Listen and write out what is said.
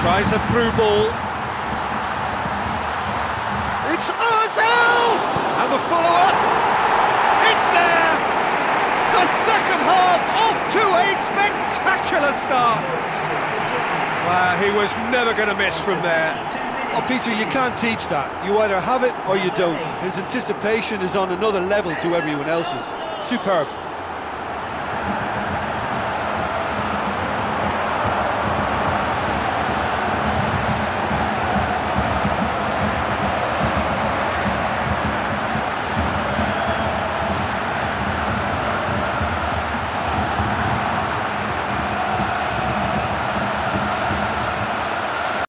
Tries a through ball. It's Ozil! And the follow-up. It's there! The second half off to a spectacular start. Wow, he was never going to miss from there. Oh, Peter, you can't teach that. You either have it or you don't. His anticipation is on another level to everyone else's. Superb.